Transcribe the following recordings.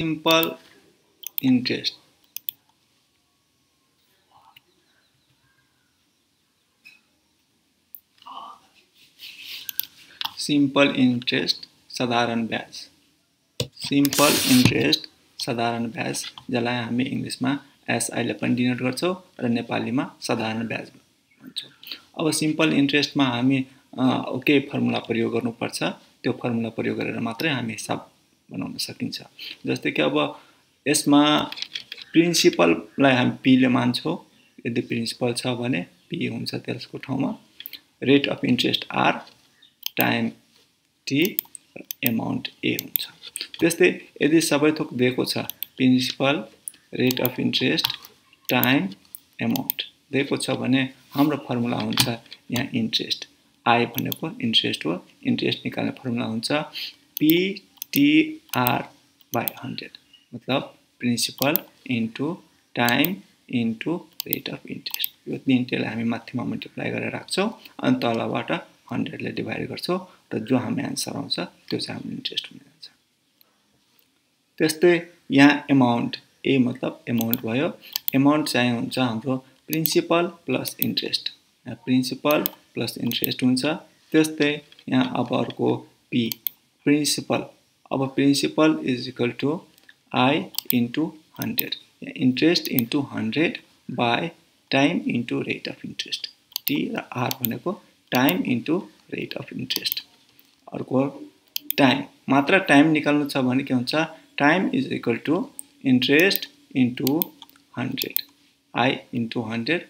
simple interest. Simple interest साधारण ब्याज. Simple interest साधारण ब्याज जसलाई हामी इङ्ग्लिसमा एसआईले पनि डिनोट गर्छौँ र नेपालीमा साधारण ब्याज भन्छौँ. अब सिम्पल इन्ट्रेस्टमा हामी केही फर्मुला प्रयोग गर्नुपर्छ? त्यो फर्मुला प्रयोग गरेर मात्रै हामी हिसाब बनाउन सकिन्छ। जस्तै कि अब यसमा प्रिन्सिपललाई हामी पीले मान्छौँ। यदि प्रिन्सिपल छ भने पी हुन्छ त्यसको ठाउँमा। Rate of interest R time T amount A हुन्छ। त्यस्तै यदि सबै थोक दिएको छ principal rate of interest time amount दिएको छ भने हाम्रो फर्मुला हुन्छ यहाँ इन्ट्रेस्ट। आई भनेको इन्ट्रेस्ट हो। इन्ट्रेस्ट निकाल्ने फर्मुला हुन्छ। पिटिआर बाई हन्ड्रेड मतलब principal into time into rate of interest यो तिनटेलाई हामी माथिमा मल्टिप्लाई गरेर राख्छौँ अनि तलबाट हन्ड्रेडले डिभाइड गर्छौँ र जो हामी एन्सर आउँछ त्यो चाहिँ हाम्रो इन्ट्रेस्ट हुने जान्छ त्यस्तै यहाँ एमाउन्ट ए मतलब एमाउन्ट भयो। एमाउन्ट चाहिँ हुन्छ हाम्रो प्रिन्सिपल प्लस इन्ट्रेस्ट यहाँ प्रिन्सिपल प्लस इन्ट्रेस्ट हुन्छ। त्यस्तै यहाँ अब अर्को पी प्रिन्सिपल अब principal is equal to I into hundred interest into hundred by time into rate of interest T र आर भनेको time into rate of interest अर्को टाइम मात्र टाइम निकाल्नु छ भने के हुन्छ? Time is equal to interest into hundred I into hundred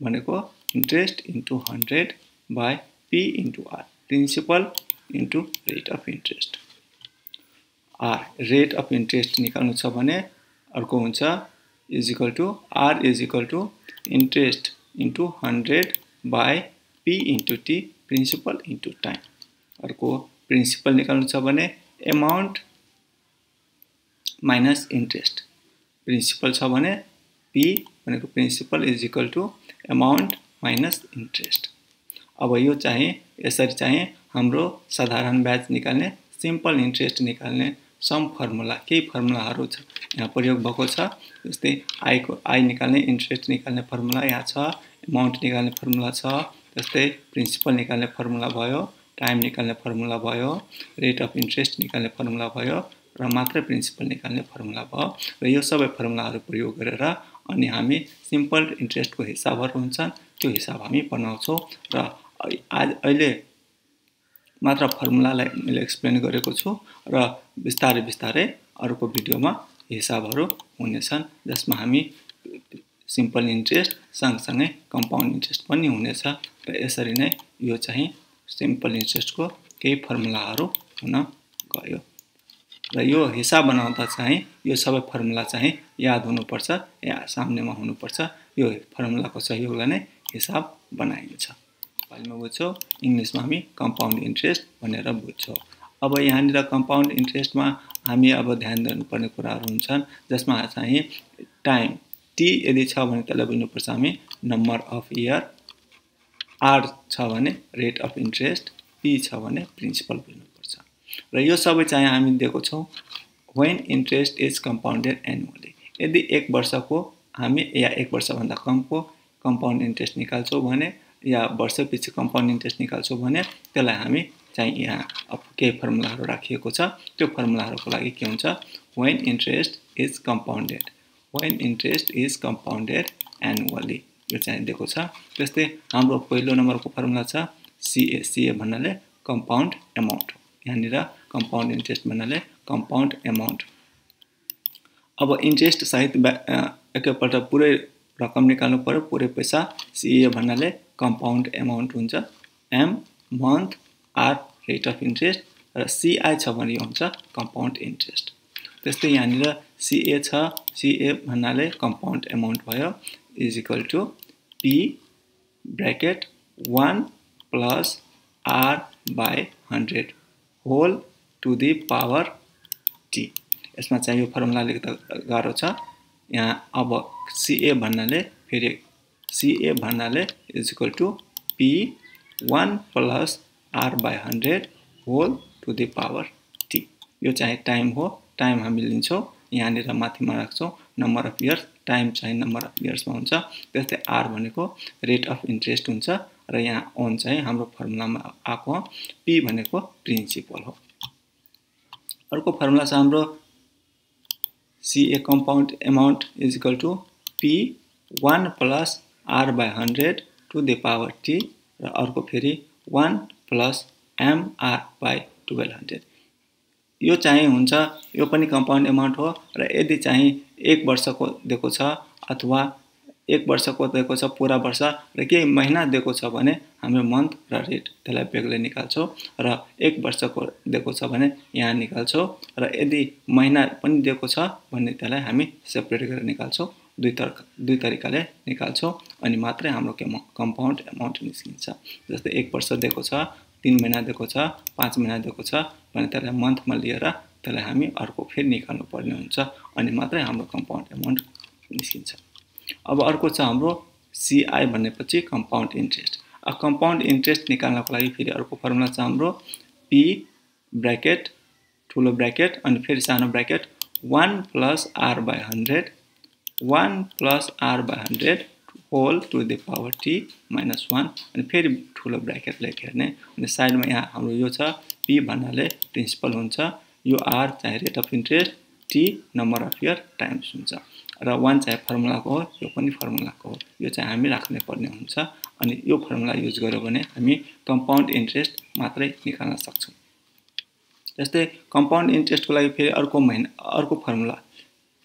भनेको interest into hundred by P into R principal into rate of interest R rate of interest निकाल्नु छ भने अर्को हुन्छ is to R is equal to interest into hundred by P into T principal into time अर्को principal निकाल्नु छ minus interest principal छ भने पी भनेको principal is equal to amount minus interest अब यो चाहिँ यसरी चाहिँ हाम्रो साधारण ब्याज निकाल्ने सिम्पल इन्ट्रेस्ट निकाल्ने सम फर्मुला केही फर्मुलाहरू छ। यहाँ प्रयोग भएको छ जस्तै आईको आई निकाल्ने इन्ट्रेस्ट निकाल्ने फर्मुला यहाँ छ एमाउन्ट निकाल्ने फर्मुला छ जस्तै प्रिन्सिपल निकाल्ने फर्मुला भयो टाइम निकाल्ने फर्मुला भयो रेट अफ इन्ट्रेस्ट निकाल्ने फर्मुला भयो र मात्रै प्रिन्सिपल निकाल्ने फर्मुला भयो। र यो सबै फर्मुलाहरू प्रयोग गरेर अनि हामी सिम्पल इन्ट्रेस्टको हिसाबहरू हुन्छन् त्यो हिसाब हामी बनाउँछौँ। र आज अहिले मात्र फर्मुलालाई मैले एक्सप्लेन गरेको छु र बिस्तारै बिस्तारै अर्को भिडियोमा हिसाबहरू हुनेछन् जसमा हामी सिम्पल इन्ट्रेस्ट सँगसँगै कम्पाउन्ड इन्ट्रेस्ट पनि हुनेछ र यसरी नै यो चाहिँ सिम्पल इन्ट्रेस्टको केही फर्मुलाहरू हुन गयो। र यो हिसाब बनाउँदा चाहिँ यो सबै फर्मुला चाहिँ याद हुनुपर्छ या सामनेमा हुनुपर्छ यो फर्मुलाको सहयोगले नै हिसाब बनाइन्छ। नेपालीमा बुझ्छौँ इङ्ग्लिसमा हामी कम्पाउन्ड इन्ट्रेस्ट भनेर बुझ्छौँ। अब यहाँनिर कम्पाउन्ड इन्ट्रेस्टमा हामी अब ध्यान दिनुपर्ने कुराहरू हुन्छन् जसमा चाहिँ टाइम टी यदि छ भने त्यसलाई बुझ्नुपर्छ हामी नम्बर अफ इयर आर छ भने रेट अफ इन्ट्रेस्ट पी छ भने प्रिन्सिपल बुझ्नुपर्छ। र यो सबै चाहिँ हामी दिएको छौँ when interest is compounded annually यदि एक वर्षको हामी या एक वर्षभन्दा कमको कम्पाउन्ड इन्ट्रेस्ट निकाल्छौँ भने या वर्षपछि कम्पाउन्ड इन्ट्रेस्ट निकाल्छौँ भने त्यसलाई हामी चाहिँ यहाँ अब केही फर्मुलाहरू राखिएको छ। त्यो फर्मुलाहरूको लागि के हुन्छ? When interest is compounded when interest is compounded annually यो चाहिँ दिएको छ। त्यस्तै हाम्रो पहिलो नम्बरको फर्मुला छ सिए सिए भन्नाले कम्पाउन्ड एमाउन्ट यहाँनिर कम्पाउन्ड इन्ट्रेस्ट भन्नाले कम्पाउन्ड एमाउन्ट अब इन्ट्रेस्ट सहित एकैपल्ट पुरै रकम निकाल्नु पऱ्यो पुरै पैसा सिए भन्नाले कम्पाउन्ड एमाउन्ट हुन्छ. M month R rate of interest र सिआई छ भने हुन्छ कम्पाउन्ड इन्ट्रेस्ट त्यस्तै यहाँनिर सिए छ सिए भन्नाले कम्पाउन्ड एमाउन्ट भयो is equal to P bracket one plus R by hundred whole to the power T यसमा चाहिँ यो फर्मुला लेख्दा गाह्रो छ। यहाँ अब सिए भन्नाले फेरि सिए भन्नाले is equal to P one plus R by hundred whole to the power T यो चाहिँ टाइम हो। टाइम हामी लिन्छौँ। यहाँनिर माथिमा राख्छौँ। नम्बर अफ इयर्स टाइम चाहिँ नम्बर अफ इयर्समा हुन्छ। त्यस्तै आर भनेको रेट अफ इन्ट्रेस्ट हुन्छ। र यहाँ ओन चाहिँ हाम्रो फर्मुलामा आएको पी भनेको प्रिन्सिपल हो। अर्को फर्मुला छ हाम्रो CA compound amount is equal to P one plus R by hundred to the power T र अर्को फेरि one plus MR by twelve hundred यो चाहिँ हुन्छ यो पनि कम्पाउन्ड एमाउन्ट हो र यदि चाहिँ एक वर्षको दिएको छ अथवा एक वर्षको दिएको छ पुरा वर्ष र केही महिना दिएको छ भने हाम्रो मन्थ र रेट त्यसलाई बेग्लै निकाल्छौँ र एक वर्षको दिएको छ भने यहाँ निकाल्छौँ र यदि महिना पनि दिएको छ भने त्यसलाई हामी सेपरेट गरेर निकाल्छौँ। दुई तर दुई तरिकाले निकाल्छौँ अनि मात्रै हाम्रो के कम्पाउन्ड एमाउन्ट निस्किन्छ। जस्तै एक वर्ष दिएको छ तिन महिना दिएको छ पाँच महिना दिएको छ भने त्यसलाई मन्थमा लिएर त्यसलाई हामी अर्को फेरि निकाल्नु पर्ने हुन्छ अनि मात्रै हाम्रो कम्पाउन्ड एमाउन्ट निस्किन्छ। अब अर्को छ हाम्रो सिआई भनेपछि कम्पाउन्ड इन्ट्रेस्ट अब कम्पाउन्ड इन्ट्रेस्ट निकाल्नको लागि फेरि अर्को फर्मुला छ हाम्रो पी ब्राकेट ठुलो ब्राकेट अनि फेरि सानो bracket one plus R by hundred one plus R by hundred whole to the power T minus one अनि फेरि ठुलो ब्राकेट लेखेर नै अनि साइडमा यहाँ हाम्रो यो छ पी भन्नाले प्रिन्सिपल हुन्छ। यो आर चाहिँ rate of interest T number of year times हुन्छ। र वान चाहिँ फर्मुलाको हो? यो पनि फर्मुलाको हो। यो चाहिँ हामी राख्नै पर्ने हुन्छ। अनि यो फर्मुला युज गऱ्यो भने हामी कम्पाउन्ड इन्ट्रेस्ट मात्रै निकाल्न सक्छौँ। जस्तै कम्पाउन्ड इन्ट्रेस्टको लागि फेरि अर्को महिना अर्को formula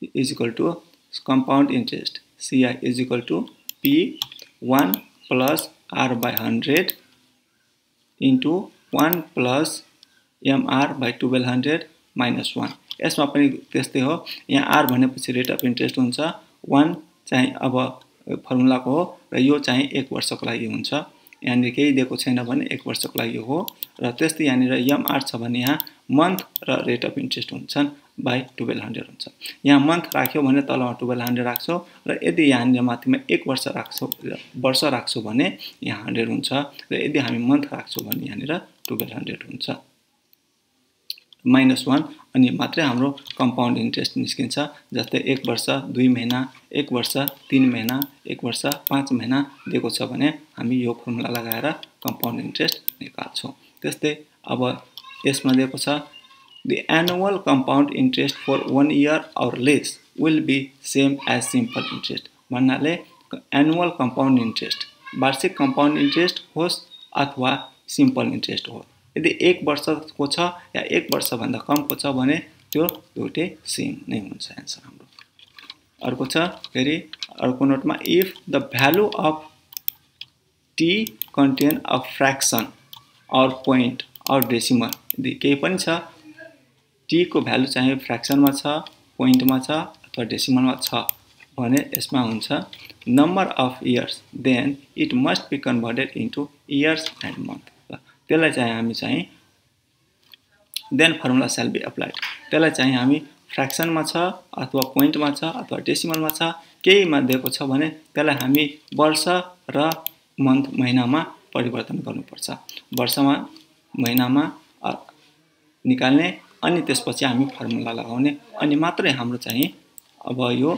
is equal to compound interest. Ci is equal to p 1 plus r by 100 into 1 plus mr by 1200 minus one यसमा पनि त्यस्तै हो। यहाँ आर भनेपछि रेट अफ इन्ट्रेस्ट हुन्छ। वान चाहिँ अब फर्मुलाको हो र यो चाहिँ एक वर्षको लागि हुन्छ। यहाँनिर केही दिएको छैन भने एक वर्षको लागि हो। र त्यस्तै यहाँनिर एमआर छ भने यहाँ मन्थ र रेट अफ इन्ट्रेस्ट हुन्छन्। बाई टुवेल्भ हन्ड्रेड हुन्छ। यहाँ मन्थ राख्यो भने तलमा टुवेल्भ हन्ड्रेड राख्छौँ र यदि यहाँनिर माथिमा एक वर्ष राख्छौँ वर्ष राख्छौँ भने यहाँ हन्ड्रेड हुन्छ र यदि हामी मन्थ राख्छौँ भने यहाँनिर टुवेल्भ हन्ड्रेड हुन्छ। माइनस वान अनि मात्रै हाम्रो कम्पाउन्ड इन्ट्रेस्ट निस्किन्छ जस्तै एक वर्ष दुई महिना एक वर्ष तिन महिना एक वर्ष पाँच महिना दिएको छ भने हामी यो फर्मुला लगाएर कम्पाउन्ड इन्ट्रेस्ट निकाल्छौँ। त्यस्तै अब यसमा दिएको छ The annual compound interest for one year or less will be same as simple interest. भन्नाले एनुअल कम्पाउन्ड इन्ट्रेस्ट वार्षिक कम्पाउन्ड इन्ट्रेस्ट होस् अथवा सिम्पल इन्ट्रेस्ट हो यदि एक वर्षको छ या एक वर्षभन्दा कमको छ भने त्यो दुइटै सेम नै हुन्छ एन्सर हाम्रो अर्को छ फेरि अर्को नोटमा if the value of T contain a fraction or point or decimal यदि केही पनि छ टीको भ्यालु चाहिँ फ्रेक्सनमा छ पोइन्टमा छ अथवा डेसिमलमा छ भने यसमा हुन्छ number of years then it must be converted into years and month. त्यसलाई चाहिँ हामी चाहिँ then formula shall be applied त्यसलाई चाहिँ हामी फ्रेक्सनमा छ अथवा पोइन्टमा छ अथवा डेसिमलमा छ केहीमा दिएको छ भने त्यसलाई हामी वर्ष र मन्थ महिनामा परिवर्तन गर्नुपर्छ। वर्षमा महिनामा निकाल्ने अनि त्यसपछि हामी फर्मुला लगाउने अनि मात्रै हाम्रो चाहिँ अब यो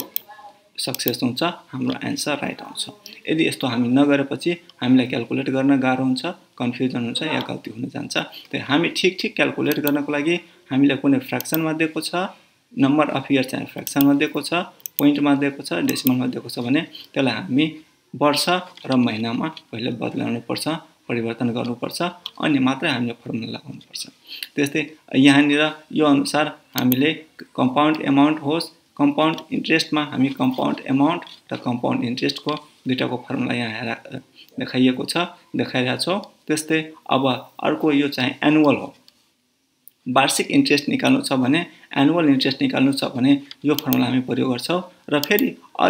सक्सेस हुन्छ हाम्रो एन्सर राइट आउँछ। यदि यस्तो हामी नगरेपछि हामीलाई क्यालकुलेट गर्न गाह्रो हुन्छ कन्फ्युजन हुन्छ या गल्ती हुन जान्छ। त्यही हामी ठिक ठिक क्यालकुलेट गर्नको लागि हामीलाई कुनै फ्रेक्सनमा दिएको छ नम्बर अफ इयर चाहिँ फ्रेक्सनमा दिएको छ पोइन्टमा दिएको छ डेसिमलमा दिएको छ भने त्यसलाई हामी वर्ष र महिनामा पहिले बदलाउनु पर्छ परिवर्तन गर्नुपर्छ अनि मात्रै हामीले फर्मुला लगाउनुपर्छ। त्यस्तै यहाँनिर यो अनुसार हामीले कम्पाउन्ड एमाउन्ट होस् कम्पाउन्ड इन्ट्रेस्टमा हामी कम्पाउन्ड एमाउन्ट र कम्पाउन्ड इन्ट्रेस्टको दुइटाको फर्मुला यहाँ देखाइएको छ देखाइरहेको छौँ। त्यस्तै अब अर्को यो चाहिँ एनुअल हो। वार्षिक इन्ट्रेस्ट निकाल्नु छ भने एनुअल इन्ट्रेस्ट निकाल्नु छ भने यो फर्मुला हामी प्रयोग गर्छौँ। र फेरि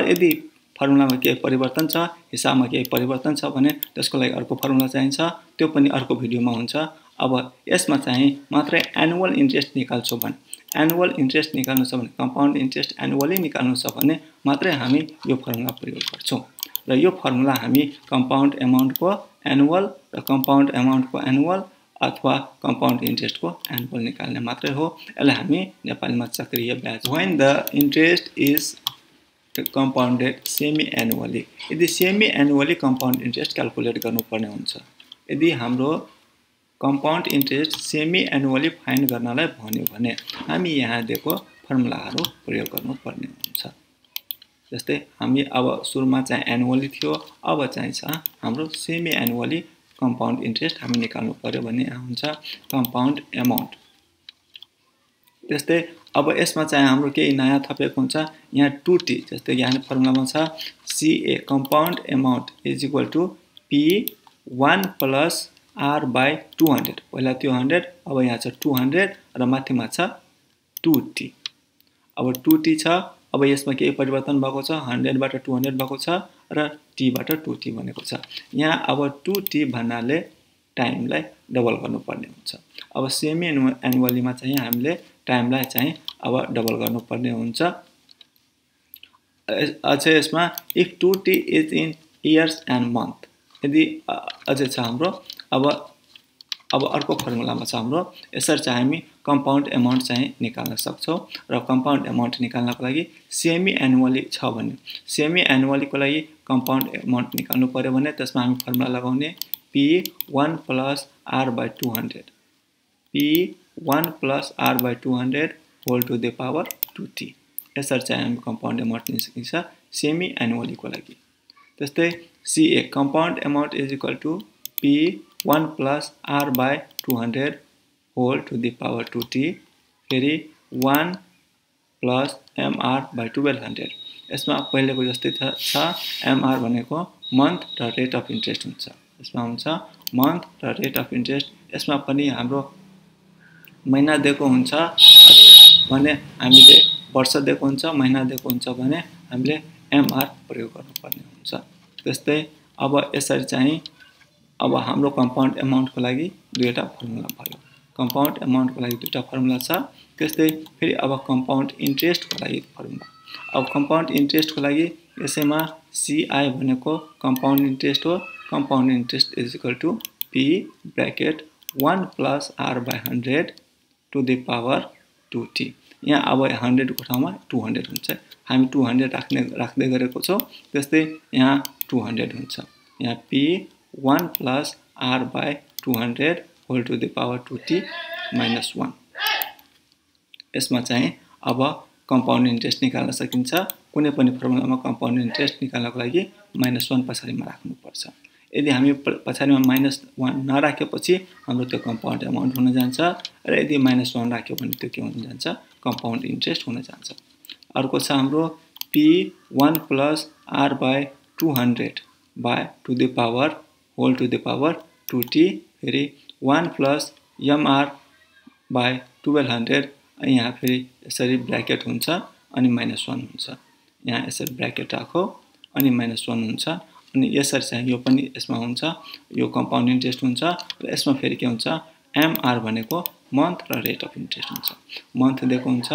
यदि फर्मुलामा केही परिवर्तन छ हिसाबमा केही परिवर्तन छ भने त्यसको लागि अर्को फर्मुला चाहिन्छ त्यो पनि अर्को भिडियोमा हुन्छ। अब यसमा चाहिँ मात्रै एनुअल इन्ट्रेस्ट निकाल्छौँ भने एनुअल इन्ट्रेस्ट निकाल्नु छ भने कम्पाउन्ड इन्ट्रेस्ट एनुअली निकाल्नु छ भने मात्रै हामी यो फर्मुला प्रयोग गर्छौँ। र यो फर्मुला हामी कम्पाउन्ड एमाउन्टको एनुअल र कम्पाउन्ड एमाउन्टको एनुअल अथवा कम्पाउन्ड इन्ट्रेस्टको एनुअल निकाल्ने मात्रै हो। यसलाई हामी नेपालीमा चक्रीय ब्याज। When the interest is compounded semi annually यदि semi annually compound interest calculate गर्नुपर्ने हुन्छ यदि हाम्रो compound interest semi annually fine गर्नलाई भन्यो भने हामी यहाँ दिएको फर्मुलाहरू प्रयोग गर्नुपर्ने हुन्छ। जस्तै हामी अब सुरुमा चाहिँ एनुअली थियो अब चाहिँ छ हाम्रो सेमी एनुअली कम्पाउन्ड इन्ट्रेस्ट हामी निकाल्नु पऱ्यो भने हुन्छ कम्पाउन्ड एमाउन्ट त्यस्तै अब यसमा चाहिँ हाम्रो केही नयाँ थपेको हुन्छ। यहाँ टु टी जस्तै यहाँ फर्मुलामा छ। CA compound amount is equal to P one plus R by two hundred पहिला त्यो हन्ड्रेड अब यहाँ छ टु हन्ड्रेड र माथिमा छ टु टी अब टु टी छ। अब यसमा केही परिवर्तन भएको छ। हन्ड्रेडबाट टु हन्ड्रेड भएको छ र टीबाट टु टी भनेको छ। यहाँ अब टु टी भन्नाले टाइमलाई डबल गर्नुपर्ने हुन्छ। अब सेमी एनुअलीमा चाहिँ हामीले टाइमलाई चाहिँ अब डबल गर्नुपर्ने हुन्छ। अझै यसमा if to T is in years and month यदि अझै छ हाम्रो अब अब अर्को फर्मुलामा छ हाम्रो यसरी चाहिँ हामी कम्पाउन्ड एमाउन्ट चाहिँ निकाल्न सक्छौँ र कम्पाउन्ड एमाउन्ट निकाल्नको लागि सेमी एनुअली छ भने सेमी एनुअलीको लागि कम्पाउन्ड एमाउन्ट निकाल्नु पऱ्यो भने त्यसमा हामी फर्मुला लगाउने P one plus R by two hundred P one plus R by two hundred whole to the power to T यसरी चाहिँ हामी कम्पाउन्ड एमाउन्ट लिन सकिन्छ सेमी एनुअलीको लागि त्यस्तै CA compound amount is equal to P one plus R by two hundred whole to the power to T फेरि one plus MR by twelve hundred यसमा पहिलेको जस्तै छ। एमआर भनेको मन्थ र रेट अफ इन्ट्रेस्ट हुन्छ। यसमा हुन्छ मन्थ र रेट अफ इन्ट्रेस्ट यसमा पनि हाम्रो महिना दिएको हुन्छ। भने हामीले वर्ष दिएको हुन्छ महिना दिएको हुन्छ भने हामीले एमआर प्रयोग गर्नुपर्ने हुन्छ। त्यस्तै अब यसरी चाहिँ अब हाम्रो कम्पाउन्ड एमाउन्टको लागि दुईवटा फर्मुला भयो। कम्पाउन्ड एमाउन्टको लागि दुईवटा फर्मुला छ। त्यस्तै फेरि अब कम्पाउन्ड इन्ट्रेस्टको लागि फर्मुला। अब कम्पाउन्ड इन्ट्रेस्टको लागि यसैमा सिआई भनेको कम्पाउन्ड इन्ट्रेस्ट हो। Compound interest is equal to P bracket one plus R by hundred to the power to T यहाँ अब हन्ड्रेडको ठाउँमा टु हन्ड्रेड हुन्छ। हामी टु हन्ड्रेड राख्ने राख्दै गरेको छौँ। त्यस्तै यहाँ टु हन्ड्रेड हुन्छ। यहाँ P one plus R by two hundred whole to the power to T minus one यसमा चाहिँ अब कम्पाउन्ड इन्ट्रेस्ट निकाल्न सकिन्छ। कुनै पनि फर्मुलामा कम्पाउन्ड इन्ट्रेस्ट निकाल्नको लागि माइनस वान पछाडिमा राख्नुपर्छ। यदि हामी पछाडिमा माइनस वान नराखेपछि हाम्रो त्यो कम्पाउन्ड एमाउन्ट हुन जान्छ र यदि माइनस वान राख्यो भने त्यो के हुन जान्छ? कम्पाउन्ड इन्ट्रेस्ट हुन जान्छ। अर्को छ हाम्रो P one plus R by two hundred by to the power whole to the power to T फेरि one plus MR by twelve hundred यहाँ फेरि यसरी ब्राकेट हुन्छ अनि माइनस वान हुन्छ। यहाँ यसरी ब्राकेट राखो अनि माइनस वान हुन्छ। अनि यसरी चाहिँ यो पनि यसमा हुन्छ यो कम्पाउन्ड इन्ट्रेस्ट हुन्छ र यसमा फेरि के हुन्छ एमआर भनेको मन्थ र रेट अफ इन्ट्रेस्ट हुन्छ। मन्थ दिएको हुन्छ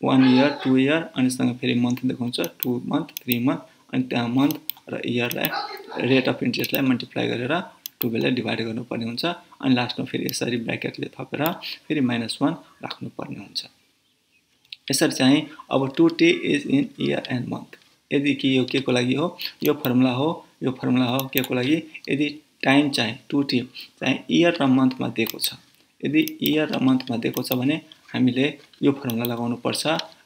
वान इयर टु इयर अनि सँग फेरि मन्थ दिएको हुन्छ टु मन्थ थ्री मन्थ अनि त्यहाँ मन्थ र इयरलाई रेट अफ इन्ट्रेस्टलाई मल्टिप्लाई गरेर टुवेल्भलाई डिभाइड गर्नुपर्ने हुन्छ अनि लास्टमा फेरि यसरी ब्राकेटले थपेर फेरि माइनस वान राख्नुपर्ने हुन्छ। यसरी चाहिँ अब to T is in year and month यदि कि यो के को लागि हो यो फर्मुला हो यो फर्मुला हो के को लागि? यदि टाइम चाहिँ टु टी चाहिँ इयर र मन्थमा दिएको छ। यदि इयर र मन्थमा दिएको छ भने हामीले यो फर्मुला लगाउनु पर्छ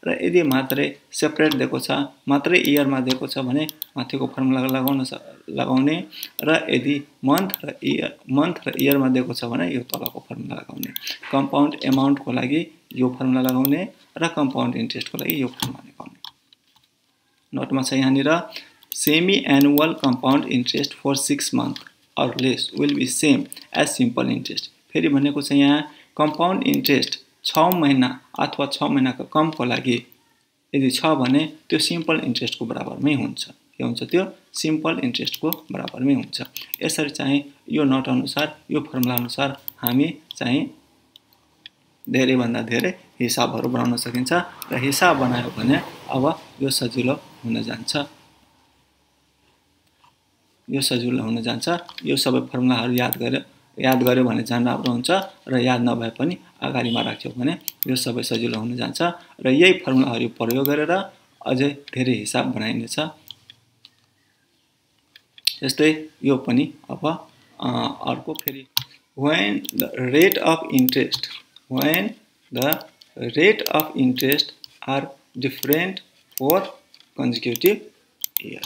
र यदि मात्रै सेपरेट दिएको छ मात्रै इयरमा दिएको छ भने माथिको फर्मुला लगाउन लगाउने र यदि मन्थ र इयर मन्थ र इयरमा दिएको छ भने यो तलको फर्मुला लगाउने। कम्पाउन्ड एमाउन्टको लागि यो फर्मुला लगाउने र कम्पाउन्ड इन्ट्रेस्टको लागि यो फर्मुला लगाउने। नोटमा छ यहाँनिर annual compound interest for six month or less will be same as simple interest फेरि भनेको छ यहाँ कम्पाउन्ड इन्ट्रेस्ट छ महिना अथवा छ महिनाको कमको लागि यदि छ भने त्यो सिम्पल इन्ट्रेस्टको बराबरमै हुन्छ। के हुन्छ त्यो? सिम्पल इन्ट्रेस्टको बराबरमै हुन्छ। यसरी चाहिँ यो नोट अनुसार यो फर्मुला अनुसार हामी चाहिँ धेरैभन्दा धेरै हिसाबहरू बनाउन सकिन्छ र हिसाब बनायो भने अब यो सजिलो हुन जान्छ। यो सजिलो हुन जान्छ यो सबै फर्मुलाहरू याद गरेर याद गऱ्यो भने झन् राम्रो हुन्छ र याद नभए पनि अगाडिमा राख्यो भने यो सबै सजिलो हुन जान्छ र यही फर्मुलाहरू प्रयोग गरेर अझै धेरै हिसाब बनाइनेछ यस्तै यो पनि अब अर्को फेरि when the rate of interest when the rate of interest are different for consecutive year.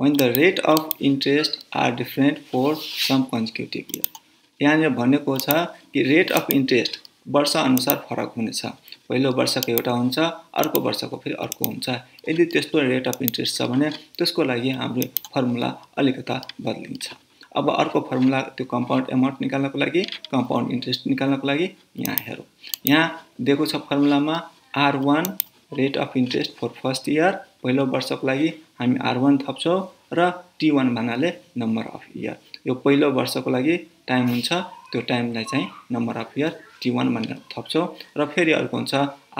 When the rate of interest are different for some consecutive year. यहाँनिर भनेको छ कि रेट अफ इन्ट्रेस्ट वर्षअनुसार फरक हुनेछ। पहिलो वर्षको एउटा हुन्छ अर्को वर्षको फेरि अर्को हुन्छ। यदि त्यस्तो रेट अफ इन्ट्रेस्ट छ भने त्यसको लागि हाम्रो फर्मुला अलिकता बदलिन्छ। अब अर्को फर्मुला त्यो कम्पाउन्ड एमाउन्ट निकाल्नको लागि कम्पाउन्ड इन्ट्रेस्ट निकाल्नको लागि यहाँ हेरौँ। यहाँ दिएको छ फर्मुलामा R one rate of interest for first year पहिलो वर्षको लागि हामी आर वान थप्छौँ र टी वान भन्नाले नम्बर अफ इयर यो पहिलो वर्षको लागि टाइम हुन्छ त्यो टाइमलाई चाहिँ number of year T one भनेर थप्छौँ र फेरि अर्को हुन्छ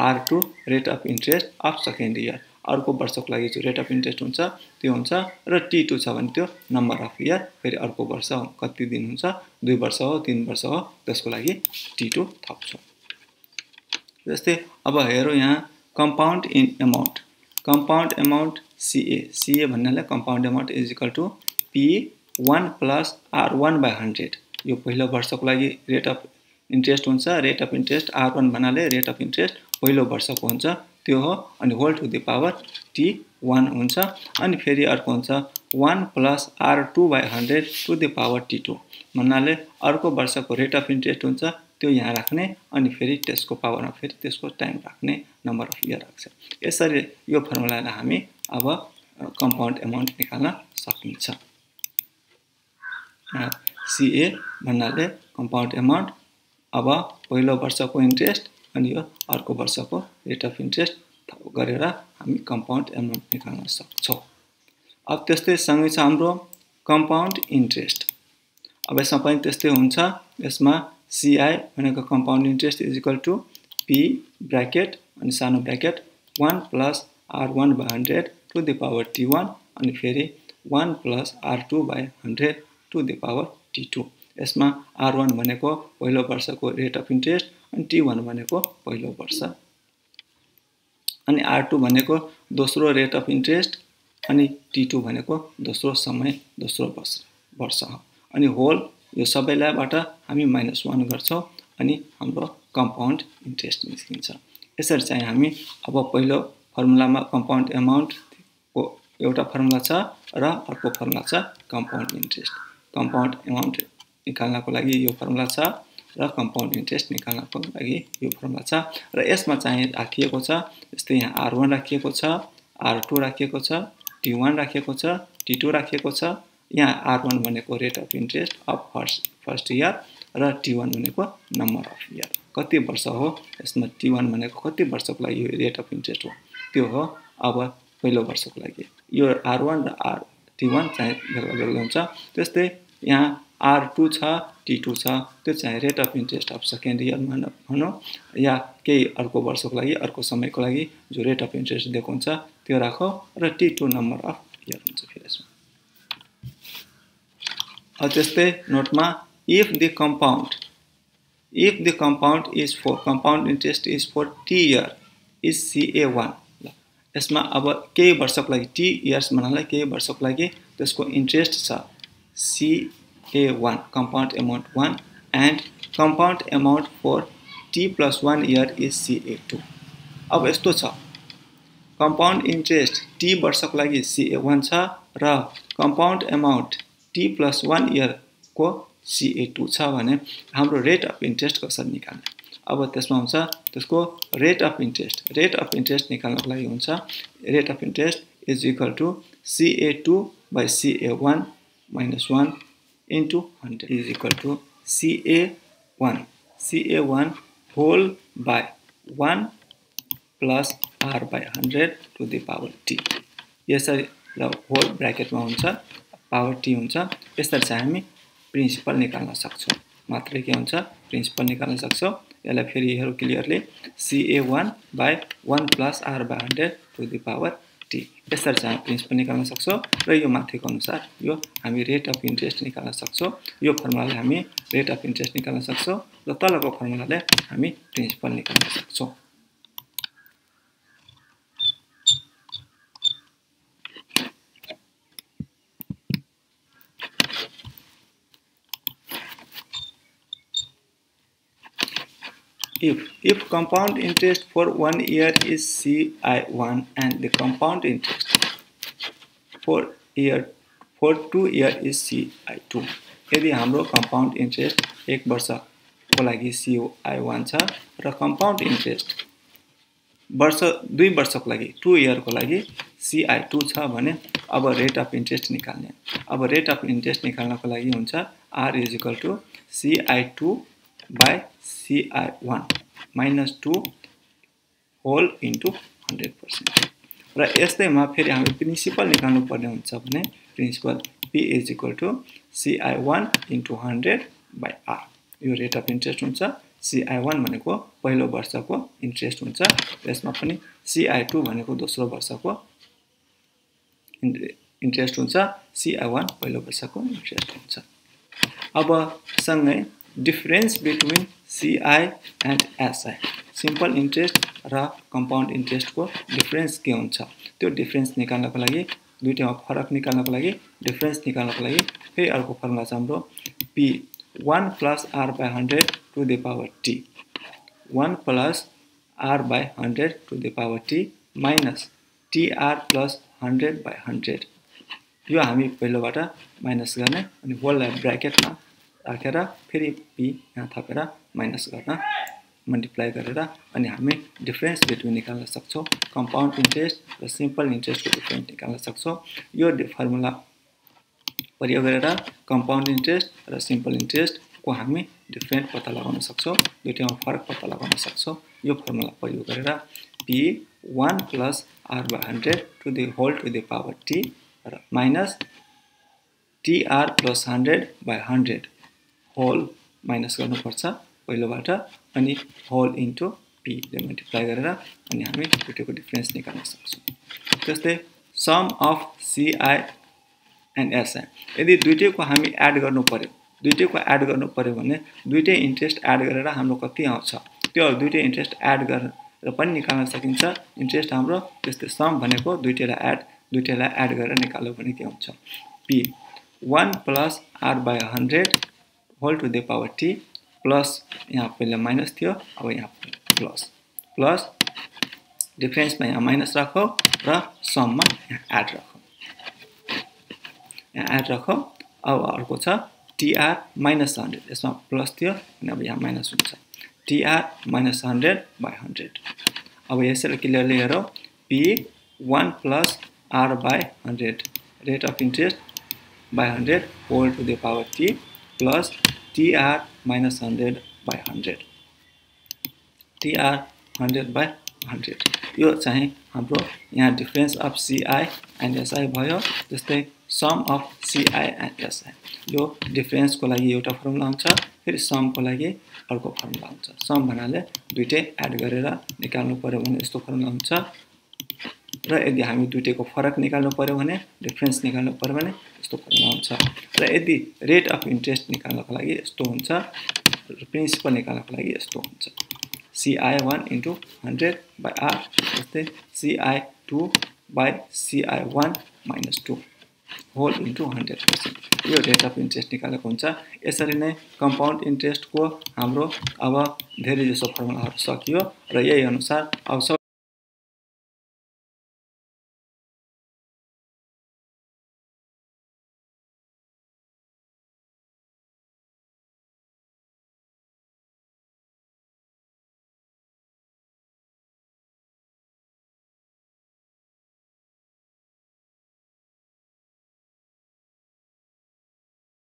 R two rate of interest of second year अर्को वर्षको लागि चाहिँ रेट अफ इन्ट्रेस्ट हुन्छ त्यो हुन्छ र टी टू छ भने त्यो नम्बर अफ इयर फेरि अर्को वर्ष कति दिन हुन्छ दुई वर्ष हो तिन वर्ष हो त्यसको लागि टी टू थप्छौँ। जस्तै अब हेरौँ यहाँ compound in amount compound amount CA CA भन्नाले compound amount is equal to P one plus R one by hundred यो पहिलो वर्षको लागि रेट अफ इन्ट्रेस्ट हुन्छ। Rate of interest R one भन्नाले रेट अफ इन्ट्रेस्ट पहिलो वर्षको हुन्छ। त्यो हो। अनि whole to the power T one हुन्छ। अनि फेरि अर्को हुन्छ। One plus R two by hundred to the power T two भन्नाले अर्को वर्षको रेट अफ इन्ट्रेस्ट हुन्छ। त्यो यहाँ राख्ने अनि फेरि त्यसको पावरमा फेरि त्यसको टाइम राख्ने नम्बर अफ इयर राख्छ। यसरी यो फर्मुलालाई हामी अब कम्पाउन्ड एमाउन्ट निकाल्न सकिन्छ। सिए भन्नाले कम्पाउन्ड एमाउन्ट अब पहिलो वर्षको इन्ट्रेस्ट अनि यो अर्को वर्षको रेट अफ इन्ट्रेस्ट गरेर हामी कम्पाउन्ड एमाउन्ट निकाल्न सक्छौँ। अब त्यस्तै सँगै छ हाम्रो कम्पाउन्ड इन्ट्रेस्ट अब यसमा पनि त्यस्तै हुन्छ। यसमा सिआई भनेको compound interest is equal to P bracket अनि सानो bracket one plus R one by hundred to the power T one अनि फेरि one plus R two by hundred to the power T two यसमा R one भनेको पहिलो वर्षको rate of interest अनि T one भनेको पहिलो वर्ष. अनि आर टू भनेको दोस्रो रेट अफ इन्ट्रेस्ट अनि टी टू भनेको दोस्रो समय दोस्रो वर्ष. वर्ष. हो अनि होल यो सबैलाईबाट हामी माइनस वान गर्छौँ अनि हाम्रो कम्पाउन्ड इन्ट्रेस्ट निस्किन्छ। यसरी चाहिँ हामी अब पहिलो फर्मुलामा कम्पाउन्ड एमाउन्टको एउटा फर्मुला छ र अर्को फर्मुला छ कम्पाउन्ड इन्ट्रेस्ट। कम्पाउन्ड एमाउन्ट निकाल्नको लागि यो फर्मुला छ र कम्पाउन्ड इन्ट्रेस्ट निकाल्नको लागि यो फर्मुला छ र यसमा चाहिँ राखिएको छ जस्तै यहाँ आर वान राखिएको छ आर टू राखिएको छ टी वान राखिएको छ टी टू राखिएको छ यहाँ आर वान भनेको rate of interest of first first year र टी वान भनेको नम्बर अफ इयर कति वर्ष हो? यसमा टी वान भनेको कति वर्षको लागि यो रेट अफ इन्ट्रेस्ट हो? त्यो हो अब पहिलो वर्षको लागि। यो आर वान र आर टी वान चाहिँ बेग्ला बेग्ला हुन्छ। त्यस्तै यहाँ आर टू छ टी टू छ त्यो चाहिँ rate of interest of second year भनौँ या केही अर्को वर्षको लागि अर्को समयको लागि जो रेट अफ इन्ट्रेस्ट दिएको हुन्छ त्यो राखौँ। र T two number of year हुन्छ फेरि यसमा। त्यस्तै नोटमा if the compound if the compound is for compound interest is for T year is CA one ल यसमा अब केही वर्षको लागि टी इयर्स भन्नालाई केही वर्षको लागि त्यसको इन्ट्रेस्ट छ CA one compound amount one and compound amount for T plus one year is CA two अब यस्तो छ। कम्पाउन्ड इन्ट्रेस्ट टी वर्षको लागि सिए वान छ र compound amount T plus one इयरको CA two छ भने हाम्रो रेट अफ इन्ट्रेस्ट कसरी निकाल्ने? अब त्यसमा हुन्छ त्यसको rate of interest rate of interest निकाल्नको लागि हुन्छ rate of interest is equal to CA two by CA one minus one into hundred is equal to CA one CA one whole by one plus R by hundred to the power T यसरी र whole ब्राकेटमा हुन्छ power T हुन्छ। यसरी चाहिँ हामी principal निकाल्न सक्छौँ। मात्रै के हुन्छ? प्रिन्सिपल निकाल्न सक्छौँ। यसलाई फेरि हेरौँ clearly CA one by one plus R by hundred to the power T यसरी चाहिँ हामी प्रिन्सिपल निकाल्न सक्छौँ र यो माथिको अनुसार यो हामी रेट अफ इन्ट्रेस्ट निकाल्न सक्छौँ। यो फर्मुलाले हामी रेट अफ इन्ट्रेस्ट निकाल्न सक्छौँ र तलको फर्मुलाले हामी प्रिन्सिपल निकाल्न सक्छौँ। If if compound interest for one year is ci1 and the compound interest for year for two year is ci2 यदि हाम्रो कम्पाउन्ड इन्ट्रेस्ट एक वर्षको लागि सिओआई वान छ र कम्पाउन्ड इन्ट्रेस्ट वर्ष दुई वर्षको लागि टु इयरको लागि सिआई टू छ भने अब रेट अफ इन्ट्रेस्ट निकाल्ने। अब रेट अफ इन्ट्रेस्ट निकाल्नको लागि हुन्छ R is equal to CI two CI one minus two whole into hundred percent र यस्तैमा फेरि हामी प्रिन्सिपल निकाल्नु पर्ने हुन्छ भने principal P is equal to CI one into hundred by यो रेट अफ इन्ट्रेस्ट हुन्छ. सिआई वान भनेको पहिलो वर्षको इन्ट्रेस्ट हुन्छ. यसमा पनि सिआई टू भनेको दोस्रो वर्षको इन्ट्रेस्ट हुन्छ. सिआई वान पहिलो वर्षको इन्ट्रेस्ट हुन्छ. अब सँगै difference between CI and SI simple interest र कम्पाउन्ड इन्ट्रेस्टको डिफरेन्स के हुन्छ त्यो डिफरेन्स निकाल्नको लागि दुइटामा फरक निकाल्नको लागि डिफरेन्स निकाल्नको लागि फेरि अर्को फर्मुला छ हाम्रो P one plus R by hundred to the power T one plus R by hundred to the power T minus TR plus hundred by hundred यो हामी पहिलोबाट माइनस गर्ने अनि होललाई ब्राकेटमा राखेर फेरि पी यहाँ थपेर माइनस गर्न मल्टिप्लाई गरेर अनि हामी डिफ्रेन्स बिट्विन निकाल्न सक्छौँ कम्पाउन्ड इन्ट्रेस्ट र सिम्पल इन्ट्रेस्टको डिफ्रेन्स निकाल्न सक्छौँ। यो फर्मुला प्रयोग गरेर कम्पाउन्ड इन्ट्रेस्ट र सिम्पल इन्ट्रेस्टको हामी डिफ्रेन्ट पत्ता लगाउन सक्छौँ दुइटैमा फरक पत्ता लगाउन सक्छौँ। यो फर्मुला प्रयोग गरेर P one plus R by hundred to the whole to the power T र minus TR plus hundred by hundred whole minus गर्नुपर्छ पहिलोबाट अनि होल इन्टु पीले मल्टिप्लाई गरेर अनि हामी दुइटैको डिफ्रेन्स निकाल्न सक्छौँ। त्यस्तै sum of CI and SI यदि दुइटैको हामी एड गर्नु पऱ्यो दुइटैको एड गर्नु पऱ्यो भने दुइटै इन्ट्रेस्ट एड गरेर हाम्रो कति आउँछ? त्यो दुइटै इन्ट्रेस्ट एड गरेर पनि निकाल्न सकिन्छ। इन्ट्रेस्ट हाम्रो त्यस्तै सम भनेको दुइटैलाई एड दुइटैलाई एड गरेर निकाल्यो भने के हुन्छ? P one plus R by hundred whole to the power T plus यहाँ पहिला माइनस थियो अब यहाँ प्लस प्लस डिफ्रेन्समा यहाँ माइनस राखौँ र सममा यहाँ एड राखौँ। यहाँ एड राखौँ अब अर्को छ टिआर माइनस हन्ड्रेड यसमा प्लस थियो अनि अब यहाँ माइनस हुन्छ। TR minus hundred by hundred अब यसरी क्लियरली हेरौँ P one plus R by hundred rate of interest by hundred whole to the power T plus TR minus hundred by hundred TR hundred by hundred यो चाहिँ हाम्रो यहाँ difference of CI and SI भयो जस्तै sum of CI and SI यो डिफ्रेन्सको लागि एउटा फर्मुला हुन्छ फेरि समको लागि अर्को फर्मुला हुन्छ। सम भन्नाले दुइटै एड गरेर निकाल्नु पऱ्यो भने यस्तो फर्मुला हुन्छ। र यदि हामी दुइटैको फरक निकाल्नु पऱ्यो भने डिफ्रेन्स निकाल्नु पऱ्यो भने यस्तो फर्मुला हुन्छ। र यदि रेट अफ इन्ट्रेस्ट निकाल्नको लागि यस्तो हुन्छ र प्रिन्सिपल निकाल्नको लागि यस्तो हुन्छ। CI one into hundred by R जस्तै CI two by CI one minus two whole into hundred percent यो रेट अफ इन्ट्रेस्ट निकालेको हुन्छ। यसरी नै कम्पाउन्ड इन्ट्रेस्टको हाम्रो अब धेरै जसो फर्मुलाहरू सकियो र यही अनुसार अब